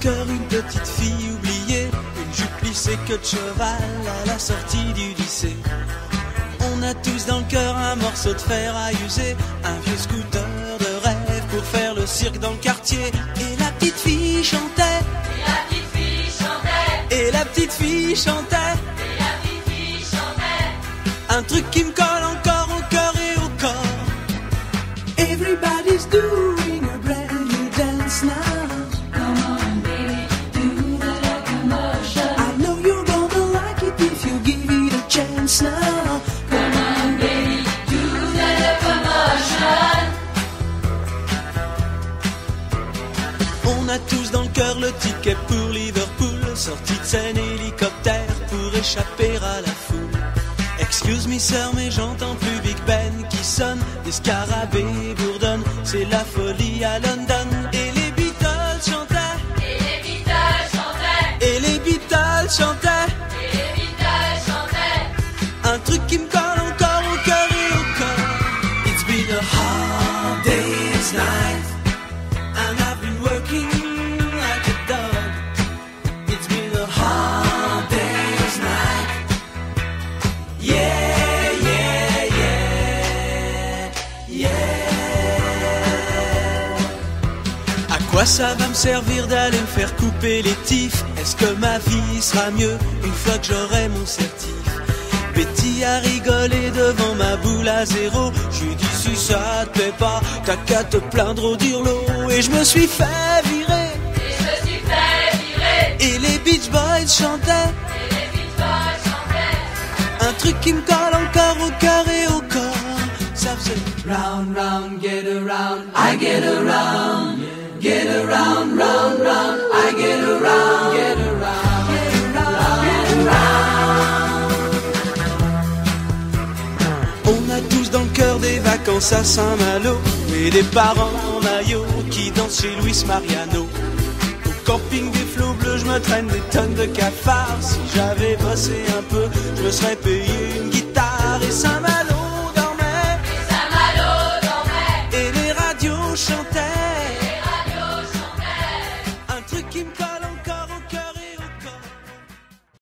cœur une petite fille oubliée, une jupe lissée que de cheval à la sortie du lycée. On a tous dans le cœur un morceau de fer à user, un vieux scooter de rêve pour faire le cirque dans le quartier. Et la petite fille chantait, Et la petite fille chantait, et la petite fille chantait, et la petite fille chantait. un truc qui me colle encore au cœur et au corps. Everybody's doing a tous dans le cœur le ticket pour Liverpool, sortie de scène hélicoptère pour échapper à la foule. Excuse me sœur, mais j'entends plus Big Ben qui sonne, des scarabées bourdonnent, c'est la folie à London. Ça va me servir d'aller me faire couper les tifs Est-ce que ma vie sera mieux une fois que j'aurai mon certif? Betty a rigolé devant ma boule à zéro. Je lui dis si ça te plaît pas, t'as qu'à te plaindre au dirlo. Et je me suis fait virer. Et je me suis fait virer, Et les Beach Boys chantaient et les Beatles chantaient. un truc qui me colle encore au cœur et au corps. Ça faisait round, round, get around, I get around. Get around, round, round, I get around, get around. On a tous dans le cœur des vacances à Saint-Malo et des parents en maillot qui dansent chez Luis Mariano. Au camping des flots bleus, je me traîne des tonnes de cafards. Si j'avais bossé un peu, je me serais payé une guitare et Saint-Malo.